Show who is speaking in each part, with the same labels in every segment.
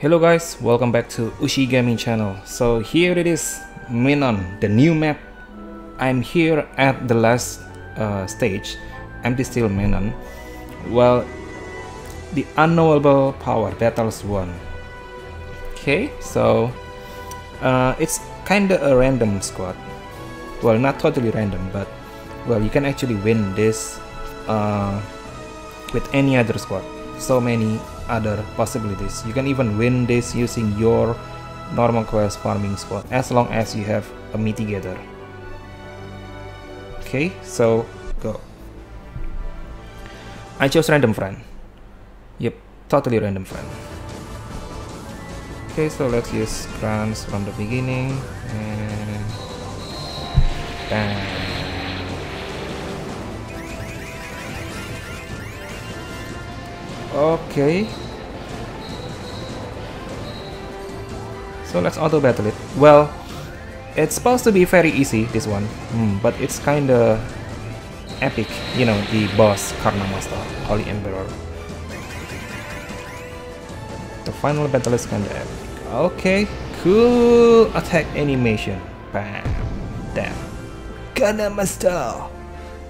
Speaker 1: Hello guys, welcome back to Ushi Gaming channel. So here it is, Menon, the new map. I'm here at the last uh, stage, Empty Steel Menon. Well, the unknowable power battles won. Okay, so uh, it's kinda a random squad. Well, not totally random, but well, you can actually win this uh, with any other squad. So many other possibilities. You can even win this using your normal quest farming spot as long as you have a mitigator. Okay, so go. I chose random friend. Yep, totally random friend. Okay, so let's use grants from the beginning and bam. Okay. So let's auto battle it. Well, it's supposed to be very easy, this one. Hmm, but it's kinda epic, you know, the boss Karna Masta, Holy Emperor. The final battle is kinda epic. Okay, cool attack animation. Bam. Damn. Karna Masta!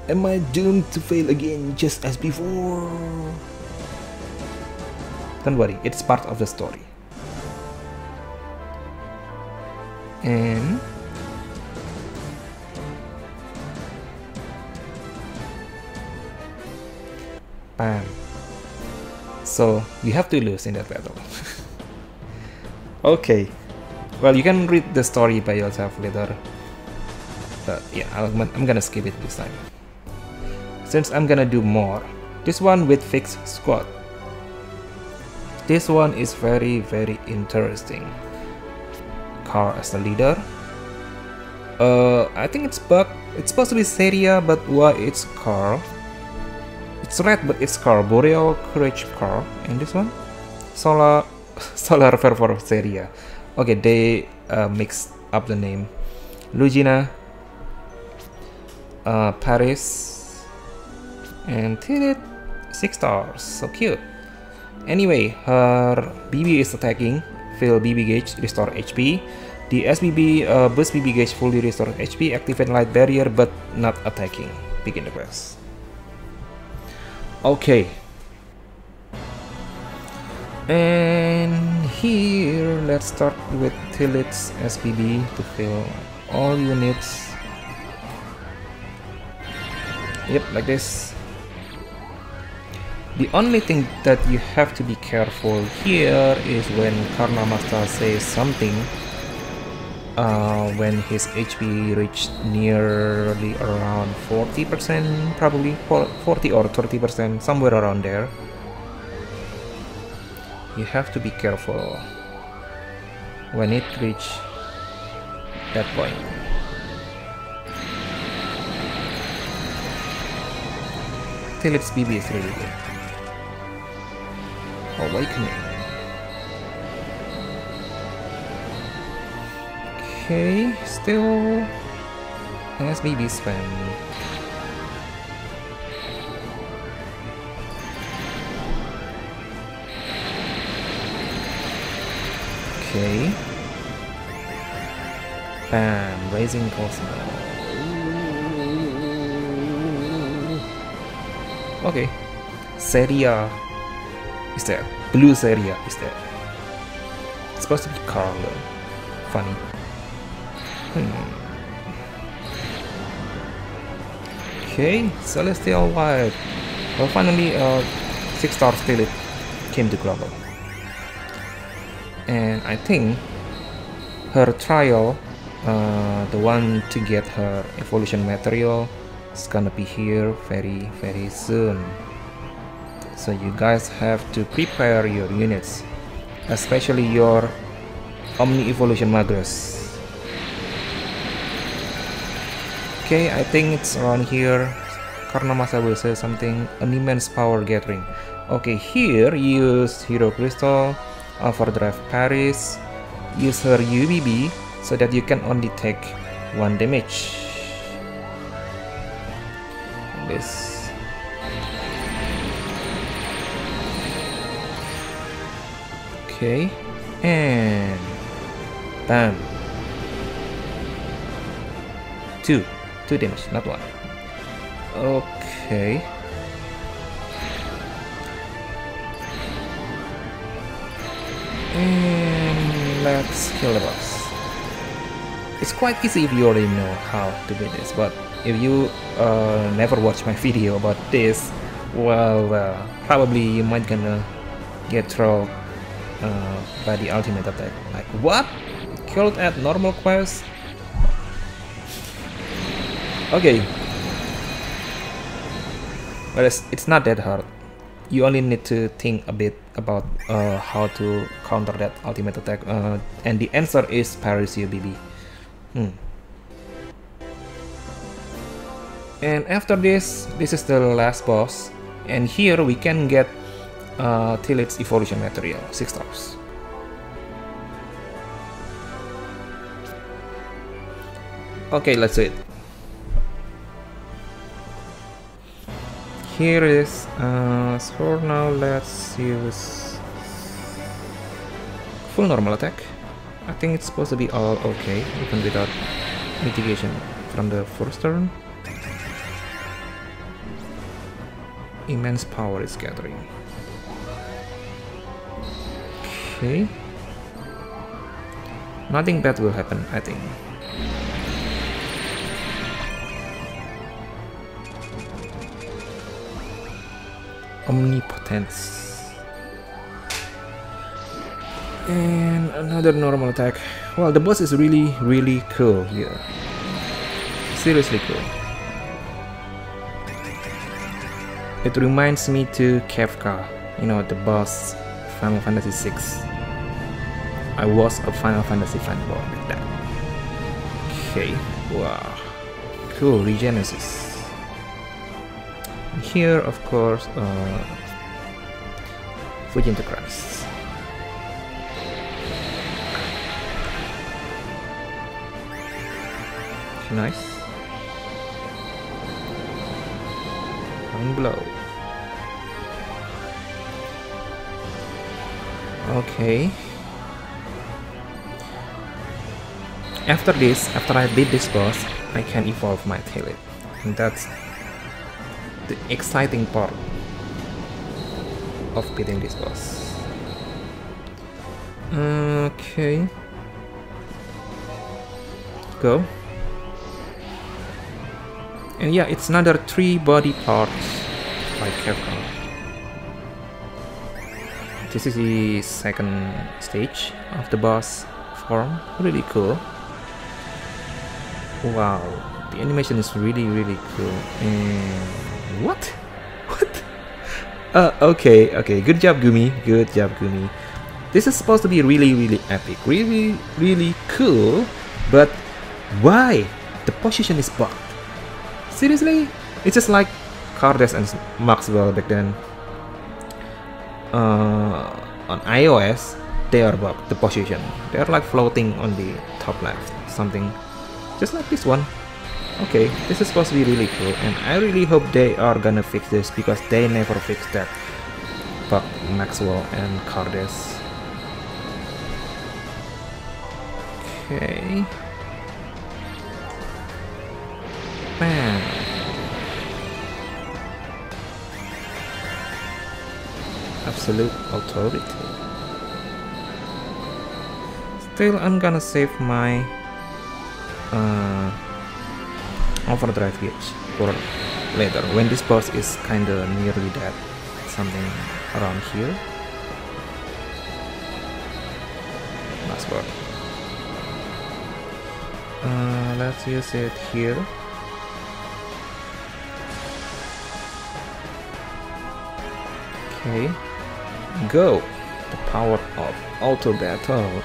Speaker 1: Am I doomed to fail again just as before? Don't worry, it's part of the story. And bam. So you have to lose in that battle. okay. Well, you can read the story by yourself later. But yeah, I'm, I'm gonna skip it this time. Since I'm gonna do more. This one with fixed squad. This one is very very interesting. Car as the leader. Uh, I think it's bug. It's supposed to be Seria, but why it's Carl? It's red, but it's Carl. Boreal Courage Carl. in this one, Solar Solar Fervor Seria. Okay, they uh, mixed up the name. Lugina, uh, Paris, and Tilith. Six stars. So cute. Anyway, her BB is attacking, fill BB gauge, restore HP. The SBB uh, boost BB gauge fully restore HP, activate light barrier but not attacking. Begin the quest. Okay. And here, let's start with Tilith's SBB to fill all units. Yep, like this. The only thing that you have to be careful here is when Karna Masta says something uh, when his HP reached nearly around 40% probably 40 or 30% somewhere around there. You have to be careful when it reach that point. Its BB is really good awakening. Okay, still SBB spam. Okay. Bam, raising Cosmo. Okay. Seria is there. Blue area is there. It's supposed to be Carlo. Funny. Hmm. Okay, Celestial White. Well, finally, uh, six star Tilith came to global. And I think her trial, uh, the one to get her evolution material, is gonna be here very, very soon so you guys have to prepare your units especially your omni evolution magus okay i think it's around here. Karna Masta will say something. An immense power gathering. Okay here use hero crystal uh, overdrive paris. Use her ubb so that you can only take one damage. This Okay. And bam. Two. Two damage, not one. Okay. And let's kill the boss. It's quite easy if you already know how to do this, but if you uh, never watch my video about this, well, uh, probably you might gonna get trolled uh, by the ultimate attack. Like, what? Killed at normal quest? Okay. But it's, it's not that hard. You only need to think a bit about uh, how to counter that ultimate attack. Uh, and the answer is Parasio BB. Hmm. And after this, this is the last boss. And here we can get uh, its evolution material, 6 stars. Okay, let's do it. Here is, uh, now let's use full normal attack. I think it's supposed to be all okay, even without mitigation from the first turn. Immense power is gathering. Okay. Nothing bad will happen, I think. Omnipotence. And another normal attack. Well, the boss is really, really cool here. Seriously cool. It reminds me to Kefka, you know, the boss Final Fantasy VI. I was a Final Fantasy fanboy back then. Okay, wow. Cool, Regenesis. Here, of course, uh, Fujinto Christ. Nice. One blow. Okay. After this, after I beat this boss, I can evolve my Tilith. And that's the exciting part of beating this boss. Okay. Go. And yeah, it's another three body parts by Capcom. This is the second stage of the boss form. Really cool. Wow, the animation is really really cool. And what? What? Uh, okay, okay. Good job, Gumi. Good job, Gumi. This is supposed to be really really epic, really really cool. But why? The position is bugged. Seriously? It's just like Cardes and Maxwell back then. Uh, on iOS, they are bugged, the position. They are like floating on the top left, something just like this one. Okay this is supposed to be really cool and I really hope they are gonna fix this because they never fixed that. Bug Maxwell and Cardes. Okay. Man. Absolute authority. Still I'm gonna save my uh, overdrive gauge for later. When this boss is kinda nearly dead something around here. Last word uh, let's use it here. Okay. Go. The power of auto battle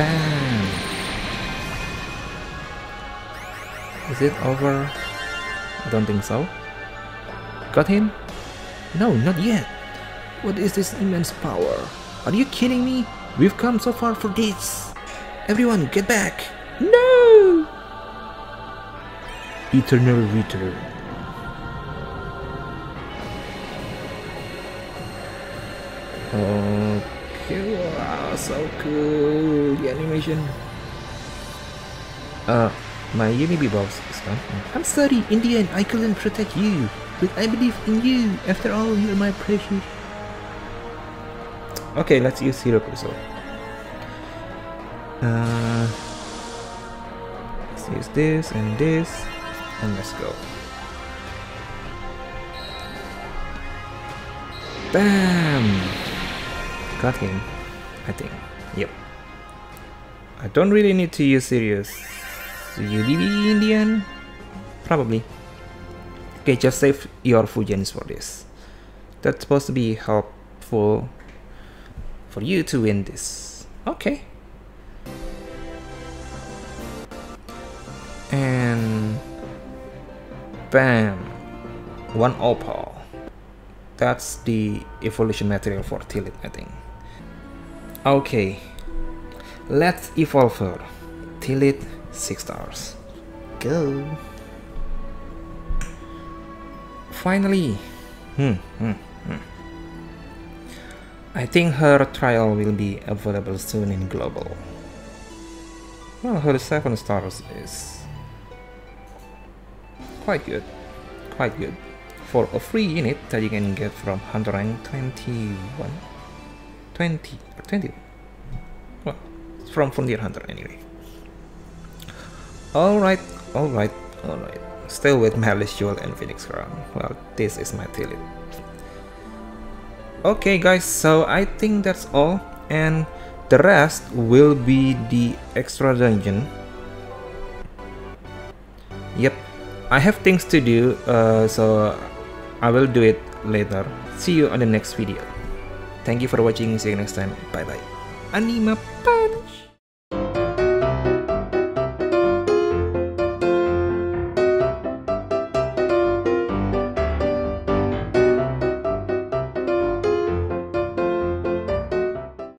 Speaker 1: Bam! Is it over? I don't think so. Got him? No, not yet. What is this immense power? Are you kidding me? We've come so far for this. Everyone, get back! No! Eternal return. Oh so cool. The animation. Uh, my Unibi box is gone. I'm sorry, Indian. I couldn't protect you, but I believe in you. After all, you're my precious. Okay, let's use Hero Crystal. Uh, let's use this and this, and let's go. Bam! Got him, I think. Yep. I don't really need to use Sirius. UDB Indian? Probably. Okay, just save your Fusions for this. That's supposed to be helpful for you to win this. Okay. And bam, one opal. That's the evolution material for Tilith, I think. Okay, let's evolve her. Tilith 6 stars. Go. Finally. Hmm, hmm, hmm. I think her trial will be available soon in global. Well, her 7 stars is quite good. Quite good. For a free unit that you can get from Hunter rank 21. 20 or 20. Well, from Frontier Hunter anyway. Alright, alright, alright. Still with Malice Jewel and Phoenix Crown. Well, this is my Tilith. Okay guys, so I think that's all. And the rest will be the extra dungeon. Yep, I have things to do, uh, so I will do it later. See you on the next video. Thank you for watching. See you next time. Bye bye. Anima.